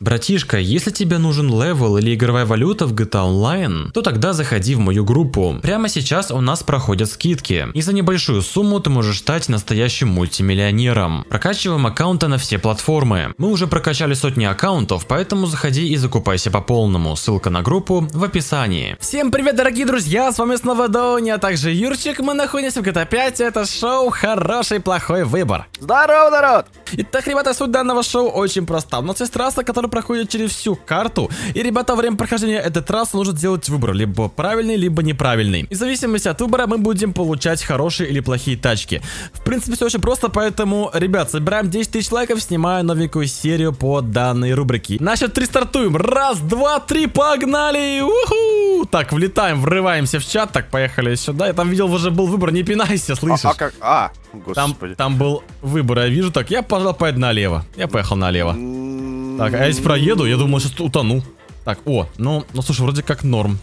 Братишка, если тебе нужен level или игровая валюта в GTA Online, то тогда заходи в мою группу. Прямо сейчас у нас проходят скидки, и за небольшую сумму ты можешь стать настоящим мультимиллионером. Прокачиваем аккаунты на все платформы. Мы уже прокачали сотни аккаунтов, поэтому заходи и закупайся по полному. Ссылка на группу в описании. Всем привет, дорогие друзья, с вами снова Дони, а также Юрчик. Мы находимся в GTA 5, это шоу «Хороший плохой выбор». Здорово, народ! Итак, ребята, суть данного шоу очень проста. У нас есть трасса, которая проходит через всю карту. И, ребята, во время прохождения этой трассы нужно сделать выбор, либо правильный, либо неправильный. И в зависимости от выбора мы будем получать хорошие или плохие тачки. В принципе, все очень просто, поэтому, ребят, собираем 10 тысяч лайков, снимаю новенькую серию по данной рубрике. На счет 3 стартуем. Раз, два, три, погнали! Уху! Так, влетаем, врываемся в чат. Так, поехали сюда. Я там видел, уже был выбор, не пинайся, слышишь? А, а как? А, Там, господи. там был выбор, я вижу. Так, я, пожалуй, поеду налево. Я поехал налево. М, Так, а если проеду, я думал, сейчас утону. Так, о, ну, ну слушай, вроде как норм.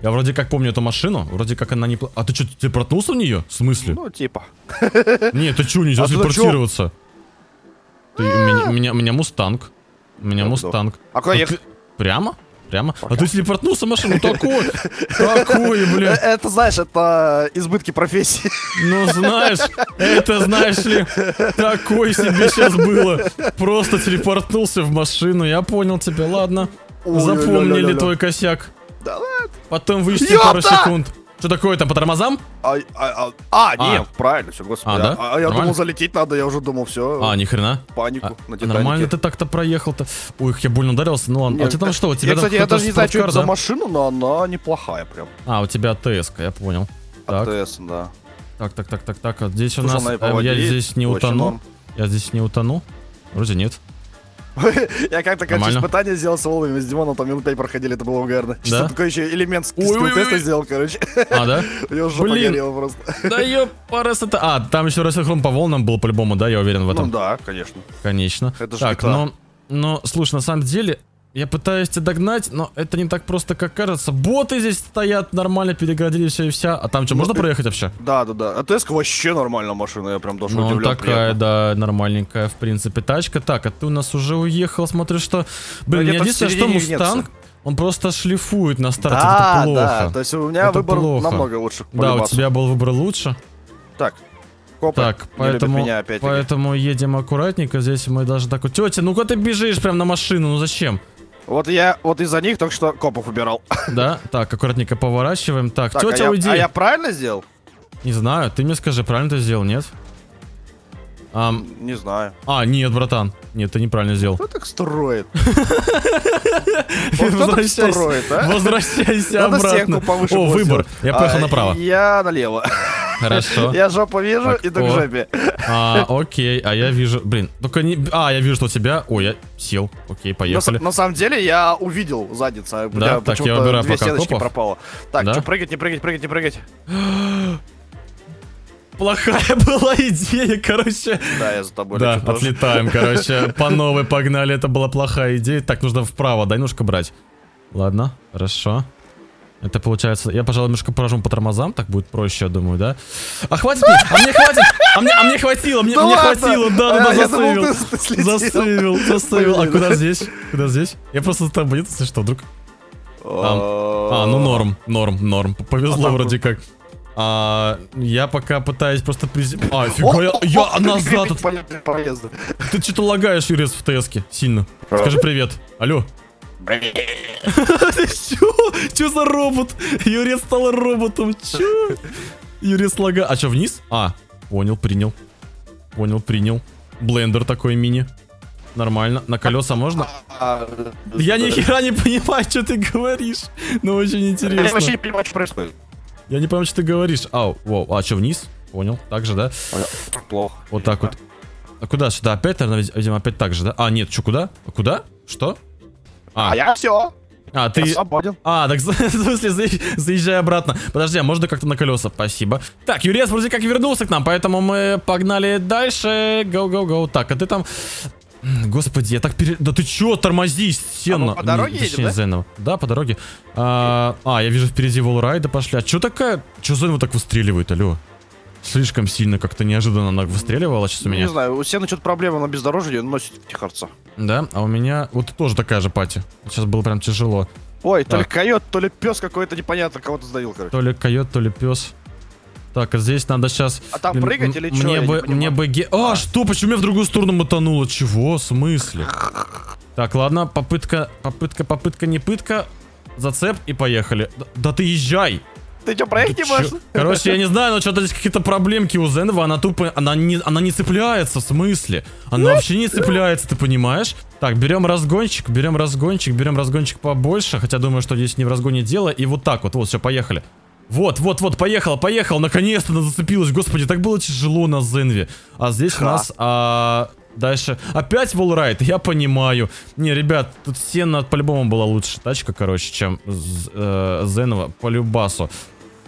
Я вроде как помню эту машину, вроде как она не... А ты что, ты протнулся в нее? В смысле? Ну, типа. Нет, ты что, нельзя А телепортироваться? Ты, у, меня, у, меня, у меня мустанг. У меня Я мустанг. А куда ехать? Прямо? Прямо? А ты телепортнулся в машину? Такой, такой, Э, бля. Это, знаешь, это избытки профессии. Ну, знаешь, это, знаешь ли, такой себе сейчас было. Просто телепортнулся в машину, я понял тебя, ладно. Запомнили твой косяк. Да ладно. Потом Ёпта! пару секунд. Что такое там, по тормозам? А, а, а, а, А. нет, правильно, все, господи. А, да? А, я Нормально? думал, залететь надо, я уже думал, все, А, ни хрена. панику А, на Титанике. нормально ты так-то проехал-то. Ой, я больно ударился. Ну ладно. А у Нет, тебя там э, что? У тебя Я, там кстати, я даже не знаю, что это за да? машина, но она неплохая прям. А, у тебя ТС, я понял. Так, АТС, да. так, так, так, так, так. а Здесь у Слушай, нас... она и э, Я здесь не утону. норм. Я здесь не утону. Вроде нет. Я как-то, короче, испытание сделал с волнами, с Димоном, там минут 5 проходили, это было угарно. Что такой еще элемент с Ой-ой-ой. теста сделал, короче. А, да? У него жопа Блин. горела просто. Да ёпарас это... А, там еще рассинхрон по волнам был по-любому, да, я уверен в Ну этом. да, конечно. Конечно. Это ж так, но... Но, слушай, на самом деле, я пытаюсь тебя догнать, но это не так просто, как кажется. Боты здесь стоят, нормально переградили все и вся. А там что, Ну, можно ты- проехать вообще? Да, да, да. АТС вообще нормальная машина, я прям даже Ну, удивлен. такая, приятно. да, нормальненькая, в принципе, тачка. Так, а ты у нас уже уехал, смотри, что... Блин, в единственное, что Мустанг, он просто шлифует на старте, Да, это плохо. да, то есть у меня Это выбор плохо. намного лучше. Да, у тебя был выбор лучше. Так, копы Так, поэтому, меня опять. поэтому едем аккуратненько. Здесь мы даже так... Тетя, ну куда ты бежишь прям на машину? Ну зачем? Вот я вот из-за них только что копов убирал. Да, так, аккуратненько поворачиваем. Так, Так, а тетя, я- уйди. А я правильно сделал? Не знаю, ты мне скажи, правильно ты сделал, нет? Ам, Не знаю. а, нет, братан. Нет, ты неправильно сделал. Кто так строит? Кто так Возвращайся, строит, а? возвращайся обратно. О, выбор. Я поехал А, направо. Я налево. Хорошо. Я жопу вижу, Так, иду о. к жопе. А, окей, а я вижу... Блин, только не... А, я вижу, что у тебя... Ой, я сел. Окей, поехали. на самом деле я увидел задницу. а у Да? Так, я выбираю две пока копов. пропало. Так, Да? что, прыгать, не прыгать, прыгать, не прыгать. Плохая была идея, короче. Да, я за тобой Да, отлетаем, короче. По новой погнали, это была плохая идея. Так, нужно вправо, дай немножко брать. Ладно, хорошо. Это получается, я, пожалуй, немножко поражу по тормозам, так будет проще, я думаю, да? А хватит мне, а мне хватит, а мне, а мне хватило, мне, Да мне ладно? хватило, да, да, А, да, засейвил. Засейвил, засейвил. А куда здесь? Куда здесь? Я просто тобой, нет, если что, вдруг? А, ну норм, норм, норм. Повезло вроде как. А, я пока пытаюсь просто приз... А, фига, я, я назад. Ты что-то лагаешь, Юрец, в ТСке, сильно. Скажи привет. Алло. Чё? Чё за робот? Юрец стал роботом, чё? Юрец лага... А чё, вниз? А, понял, принял. Понял, принял. Блендер такой мини. Нормально. На колеса можно? А, Я ни хера не понимаю, что ты говоришь. Но очень Я интересно. вообще не понимаю, что происходит. Я не понимаю, что ты говоришь. Ау, воу. А, что, вниз? Понял. Так же, да? Плохо. Вот так вот. А куда? Сюда опять, наверное, видимо, опять так же, да? А, нет, что, куда? А Куда? Что? А я все. А, ты... Я свободен. А, так в смысле, заезж- заезжай обратно. Подожди, а можно как-то на колеса? Спасибо. Так, Юрец вроде как вернулся к нам, поэтому мы погнали дальше. Go-go-go. Так, а ты там... Господи, я так пере... Да ты чё, тормози, стенно. А по дороге Не, едем, да? Да, по дороге. А, а, я вижу впереди волрайда пошли. А чё такая... Чё заново так выстреливает, алло? Слишком сильно как-то неожиданно она выстреливала сейчас у меня. Не знаю, у Сены что-то проблема на бездорожье носит тихорца. Да, а у меня вот тоже такая же пати. Сейчас было прям тяжело. Ой, то ли Так. койот, то ли пес какой-то непонятно, кого-то сдавил, короче. То ли койот, то ли пес. Так, а здесь надо сейчас... А там прыгать или чё, Мне я не бы, мне бы... ге- А, что? Почему меня в другую сторону мотануло? Чего? В смысле? Так, ладно, попытка, попытка, попытка, не пытка. Зацеп и поехали. Да, да ты езжай! Ты что, проехать не можешь? Короче, я не знаю, но что-то здесь какие-то проблемки у Зенова, она тупо, она не, она не цепляется, в смысле? Она вообще не цепляется, ты понимаешь? Так, берем разгончик, берем разгончик, берем разгончик побольше, хотя думаю, что здесь не в разгоне дело, и вот так вот, вот, все, поехали. Вот, вот, вот, поехала, поехала, наконец-то она зацепилась, господи, так было тяжело на Зенве. А здесь у нас, а, дальше, опять волрайт, я понимаю. Не, ребят, тут сена по-любому была лучше тачка, короче, чем э, Зенова, по любасу.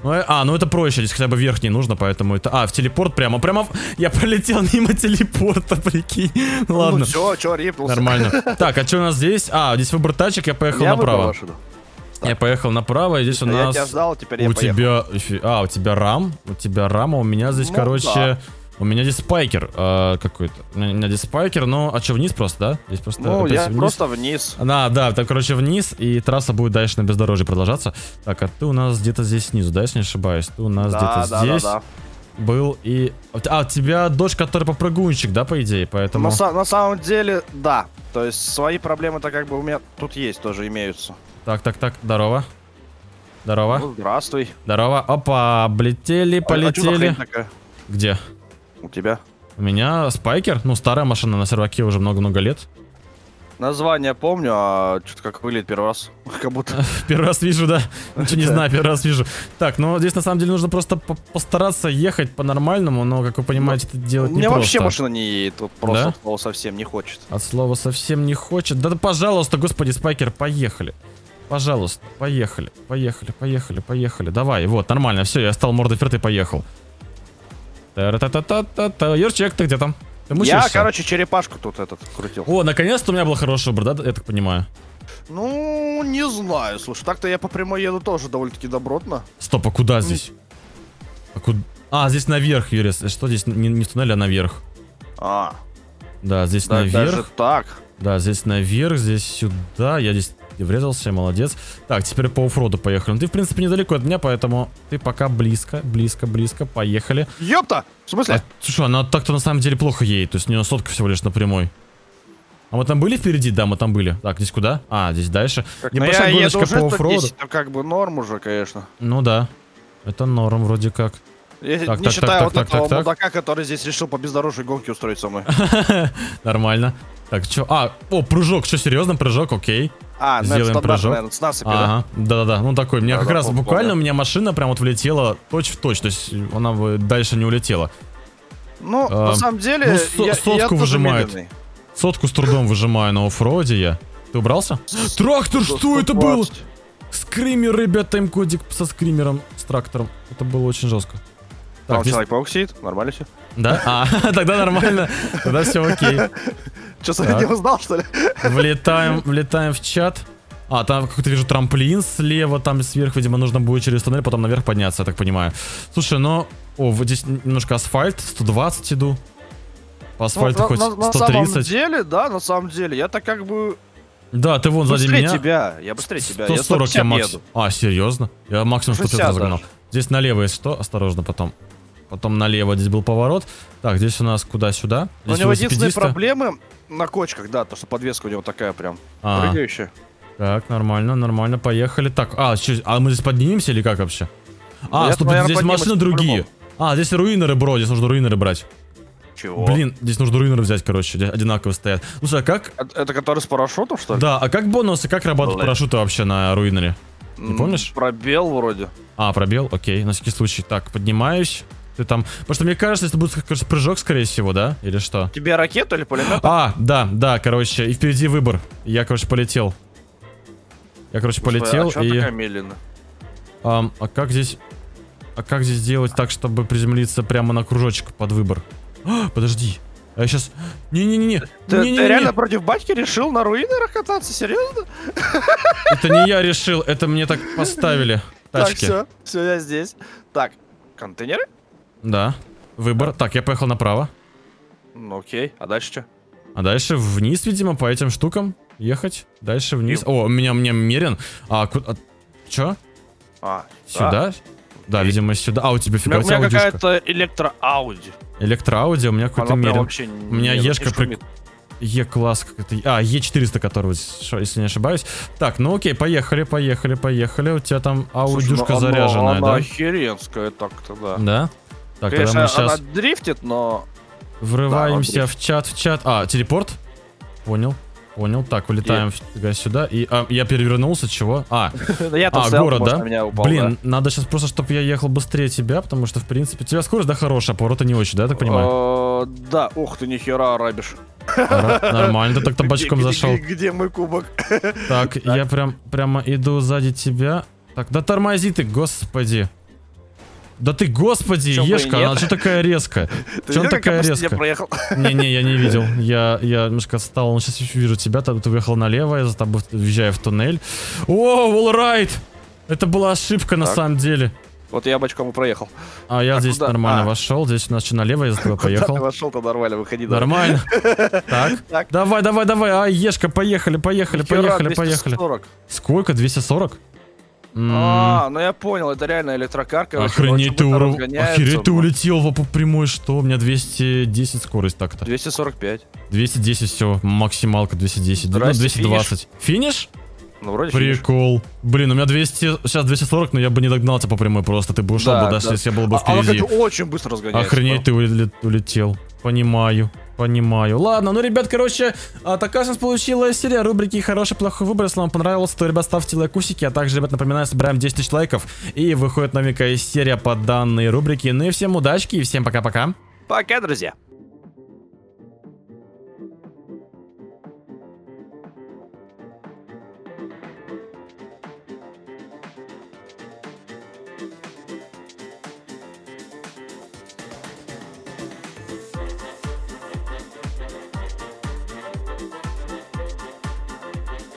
Ну, э, а, ну это проще, здесь хотя бы верх не нужно, поэтому это... А, в телепорт прямо, прямо... Я пролетел мимо телепорта, прикинь. Ну, Ладно, Ну все, что, рипнулся. нормально. Так, а что у нас здесь? А, здесь выбор тачек, я поехал Я направо. машину. Я поехал направо, и здесь у А Я нас... тебя ждал, теперь я У поехал. тебя... А, у тебя рам? У тебя рам, а у меня здесь, Ну короче... да. У меня здесь спайкер э, какой-то. У меня здесь спайкер, ну, а что, вниз просто, да? Здесь просто Ну, я вниз. просто вниз. Да, да, так, короче, вниз, и трасса будет дальше на бездорожье продолжаться. Так, а ты у нас где-то здесь снизу, да, если не ошибаюсь? Ты у нас Да, где-то да, здесь да, да. был и... А, у тебя дочь, который попрыгунчик, да, по идее, поэтому... На, са- на самом деле, да. То есть свои проблемы-то как бы у меня тут есть, тоже имеются. Так, так, так, здорово. Здорово, Ну, здравствуй. здорово. Опа, облетели, А- а полетели. хрень такая Где? У тебя? У меня спайкер, ну, старая машина на серваке уже много-много лет. Название помню, а что-то как выглядит первый раз. Как будто... Первый раз вижу, да. Ничего не знаю, первый раз вижу. Так, ну здесь на самом деле нужно просто по- постараться ехать по-нормальному, но, как вы понимаете, это У делать меня не вообще просто. машина не едет, просто от слова совсем не хочет. От слова совсем не хочет. Да, пожалуйста, господи, спайкер, поехали. Пожалуйста, поехали, поехали, поехали, поехали. Давай, вот, нормально, все, я стал мордой и поехал. Та-ра-та-та-та-та-та. Юрчик, ты где там? Ты Я, короче, черепашку тут этот крутил. О, наконец-то у меня был хороший выбор, да, я так понимаю? Ну, не знаю, слушай, так-то я по прямой еду тоже довольно-таки добротно. Стоп, а куда здесь? А, куда? а здесь наверх, Юрис. Что здесь? Не, не в туннеле, а наверх. А, Да, здесь да- наверх. даже так. Да, здесь наверх, здесь сюда. Я здесь врезался, молодец. Так, теперь по оффроду поехали. Ну, ты, в принципе, недалеко от меня, поэтому ты пока близко, близко, близко. Поехали. Ёпта! В смысле? А, слушай, она так-то на самом деле плохо едет. То есть у нее сотка всего лишь на прямой. А мы там были впереди? Да, мы там были. Так, здесь куда? А, здесь дальше. Ну, Небольшая я еду гоночка по оффроду. 110, ну как бы норм уже, конечно. Ну да. Это норм вроде как. Я Так, не так, считая так, вот так, этого так, так. мудака, который здесь решил по бездорожной гонке устроить со мной. Нормально. Так, что? А, о, прыжок. Что, серьезно? Прыжок, окей. А, ну Сделаем стандарт, прыжок. наверное, с насыпи, да? Ага, да-да-да, ну такой, у меня Да, как да, раз помню, буквально у меня машина прям вот влетела точь в точь, то есть она бы дальше не улетела. Ну, А, на самом деле, ну, со- я, я сотку тоже выжимает. медленный. Сотку с трудом выжимаю на оффроде я. Ты убрался? Трактор, что это было? 120. Скример, ребят, тайм-кодик со скримером, с трактором. Это было очень жестко. Там Так, здесь- Человек-паук сидит, нормально все. Да? А, тогда нормально. Тогда все окей. Что, не узнал, что ли? Влетаем, влетаем в чат. А, там какой-то вижу трамплин слева, там сверху, видимо, нужно будет через туннель, потом наверх подняться, я так понимаю. Слушай, ну, о, вот здесь немножко асфальт, 120 иду. По асфальту Ну, хоть на, на самом 130. деле, да, на самом деле, я так как бы Да, ты вон сзади быстрее меня. тебя, я быстрее тебя, я 140 я 150 максимум. А, серьезно? Я максимум 150 60 разогнал. Здесь налево, если что, осторожно потом. Потом налево, здесь был поворот. Так, здесь у нас куда-сюда. У него единственные проблемы на кочках, да, то, что подвеска у него такая прям А, прыгающая. так, нормально, нормально, поехали. Так, а, чё, а мы здесь поднимемся или как вообще? А, я, стоп, наверное, здесь машины другие. А, здесь руинеры, бро, здесь нужно руинеры брать. Чего? Блин, здесь нужно руинеры взять, короче, одинаково стоят. Слушай, а как... Это, это который с парашютом, что ли? Да, а как бонусы, как работают Блин. парашюты вообще на руинере? М, помнишь? Пробел вроде. А, пробел, окей, на всякий случай. Так, поднимаюсь. Ты там... Потому что мне кажется, это будет кажется, прыжок, скорее всего, да? Или что? Тебе ракету или пулемет? А, да, да, короче, и впереди выбор. Я, короче, полетел. Я, короче, полетел а и... такая медленно? А как здесь... А как здесь сделать так, чтобы приземлиться прямо на кружочек под выбор? А, подожди. А я сейчас... Не-не-не-не. Ты, ты Не-не-не-не. реально против батьки решил на руинерах кататься? Серьезно? Это не я решил, это мне так поставили. Так, Тачки. все, все, я здесь. Так, контейнеры? Да. Выбор. Так, я поехал направо. Ну окей, а дальше что? А дальше вниз, видимо, по этим штукам ехать. Дальше вниз. О, у меня, меня мерен. А, куда... Чё? А, Сюда? Да, Окей. видимо, сюда. А, у тебя У фига, меня, у у меня какая-то электроауди. Электроауди, у меня какой-то Она мерен. вообще У меня не- Ешка при-. Е-класс какой-то. А, Е400, который, шо- если не ошибаюсь. Так, ну окей, поехали, поехали, поехали. У тебя там Слушай, ну аудюшка она- заряженная, она да? охеренская так-то, да. Да? Так, Конечно, мы сейчас она дрифтит, но... врываемся Да, в чат, в чат. А, телепорт? Понял, понял. Так, вылетаем фига сюда. И а, я перевернулся, чего? А, а город, да? Блин, надо сейчас просто, чтобы я ехал быстрее тебя, потому что, в принципе, у тебя скорость, да, хорошая, повороты не очень, да, я так понимаю? Э, Да, ух ты, нихера арабишь. Ара- Нормально, ты так табачком зашел. Где мой кубок? Так, я прям прямо иду сзади тебя. Так, да тормози ты, господи. Да ты, господи, Чё бы и Ешка, она что такая резкая? Чё она я такая резкая? Не-не, я не видел. Я, я немножко отстал, он сейчас вижу тебя, ты, ты уехал налево, я за тобой въезжаю в туннель. О, волрайт! Это была ошибка на самом деле. Вот я бочком и проехал. А я А здесь куда? нормально А. вошел, здесь у нас что, налево, я за тобой ты поехал. вошел-то нормально, выходи. давай. Нормально. Так, Так. давай, давай, давай, а, Ешка, поехали, поехали, Нихера, поехали, поехали. 240. Сколько? 240? А, ну я понял, это реально электрокар, короче, Охренеть ты, уров... Охереть ты улетел по прямой, что? У меня 210 скорость так-то. 245. 210 все, максималка 210. Ну, Здрасте, 220. Финиш? Ну, вроде финиш. Прикол. Блин, у меня 200, сейчас 240, но я бы не догнался по прямой просто. Ты бы ушел Да, бы, даже да. если я был бы А, впереди. как-то очень быстро разгоняется. Охренеть ты уле- улетел. Понимаю. Понимаю. Ладно, ну, ребят, короче, а, такая у нас получилась серия рубрики «Хороший, плохой выбор». Если вам понравилось, то, ребят, ставьте лайкусики. А также, ребят, напоминаю, собираем 10 тысяч лайков. И выходит новенькая серия по данной рубрике. Ну и всем удачки и всем пока-пока. Пока, друзья.